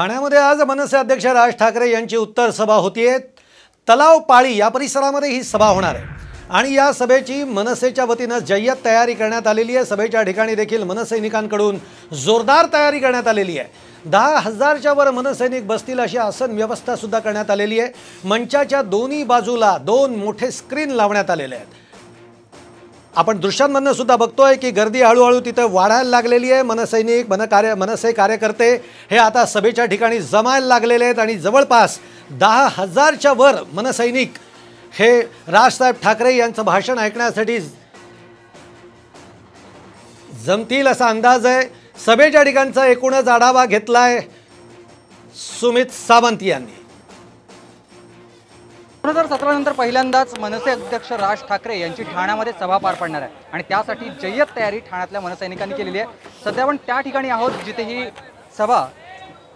ठाण्यामध्ये आज मनसे अध्यक्ष राज ठाकरे यांची उत्तर सभा होतीये. तलाव पाळी या परिसरामध्ये ही सभा होणार आहे. आणि या सभेची मनसेच्या वतीनं जय्यत तयारी करण्यात आलेली आहे. सभेच्या ठिकाणी देखील मनसैनिकांकडून जोरदार तयारी करण्यात आलेली आहे. दहा हजारच्या वर मनसैनिक बसतील अशी आसन व्यवस्था सुद्धा करण्यात आलेली आहे. मंचाच्या दोन्ही बाजूला दोन मोठे स्क्रीन लावण्यात आलेले आहेत. आपण दृश्यांमधनं सुद्धा बघतोय की गर्दी हळूहळू तिथं वाढायला लागलेली आहे. मनसैनिक मनकार्य मनसे कार्यकर्ते हे आता सभेच्या ठिकाणी जमायला लागलेले आहेत आणि जवळपास दहा हजारच्या वर मनसैनिक हे राजसाहेब ठाकरे यांचं भाषण ऐकण्यासाठी जमतील असा अंदाज आहे. सभेच्या ठिकाणचा एकूणच आढावा घेतलाय सुमित सावंत यांनी. दोन हजार सतरा नंतर पहिल्यांदाच मनसे अध्यक्ष राज ठाकरे यांची ठाण्यामध्ये सभा पार पडणार आहे. आणि त्यासाठी जय्यत तयारी ठाण्यातल्या मनसैनिकांनी केलेली आहे. सध्या आपण त्या ठिकाणी आहोत जिथे ही सभा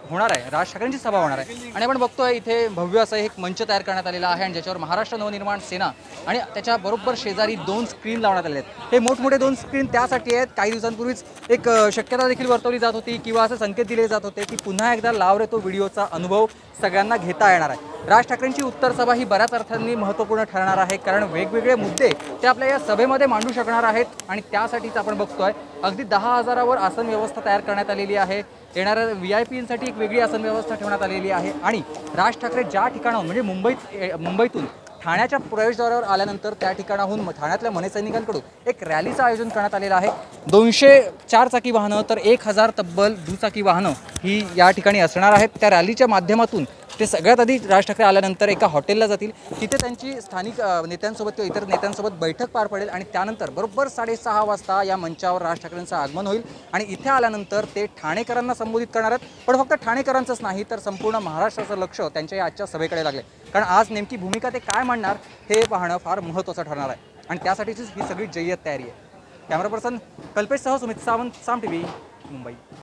होणार आहे. राज ठाकरेंची सभा होणार आहे. आणि आपण बघतोय इथे भव्य असं एक मंच तयार करण्यात आलेला आहे आणि ज्याच्यावर महाराष्ट्र नवनिर्माण सेना आणि त्याच्या बरोबर शेजारी दोन स्क्रीन लावण्यात आले आहेत. हे मोठमोठे दोन स्क्रीन त्यासाठी आहेत. काही दिवसांपूर्वीच एक शक्यता देखील वर्तवली जात होती किंवा असे संकेत दिले जात होते की पुन्हा एकदा लाव रे तो व्हिडिओचा अनुभव सगळ्यांना घेता येणार आहे. राज ठाकरेंची उत्तर सभा ही बऱ्याच अर्थांनी महत्त्वपूर्ण ठरणार आहे कारण वेगवेगळे मुद्दे ते आपल्या या सभेमध्ये मांडू शकणार आहेत आणि त्यासाठीच आपण बघतोय. अगदी दहा हजारावर आसन व्यवस्था तयार करण्यात आलेली आहे. येणाऱ्या व्ही आय पीसाठी एक वेगळी आसन व्यवस्था ठेवण्यात आलेली आहे. आणि राज ठाकरे ज्या ठिकाणाहून म्हणजे मुंबईत ए- मुंबईतून ठाण्याच्या प्रवेशद्वारावर आल्यानंतर त्या ठिकाणाहून ठाण्यातल्या मनसैनिकांकडून एक रॅलीचं आयोजन करण्यात आलेलं आहे. दोनशे चार चाकी वाहनं तर एक हजार तब्बल दुचाकी वाहनं ही या ठिकाणी असणार आहेत. त्या रॅलीच्या माध्यमातून ते सगळ्यात आधी राज ठाकरे आल्यानंतर एका हॉटेलला जातील. तिथे त्यांची स्थानिक नेत्यांसोबत किंवा इतर नेत्यांसोबत बैठक पार पडेल आणि त्यानंतर बरोबर साडेसहा वाजता या मंचावर राज ठाकरेंचं आगमन होईल. आणि इथे आल्यानंतर ते ठाणेकरांना संबोधित करणार आहेत. पण फक्त ठाणेकरांचंच नाही तर संपूर्ण महाराष्ट्राचं लक्ष त्यांच्या या आजच्या सभेकडे लागले. कारण आज नेमकी भूमिका ते काय मांडणार हे पाहणं फार महत्त्वाचं ठरणार आहे. आणि त्यासाठीचीच ही सगळी जय्यत तयारी आहे. कॅमेरा पर्सन कल्पेशसह सुमित सावंत साम टी व्ही मुंबई.